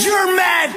You're mad,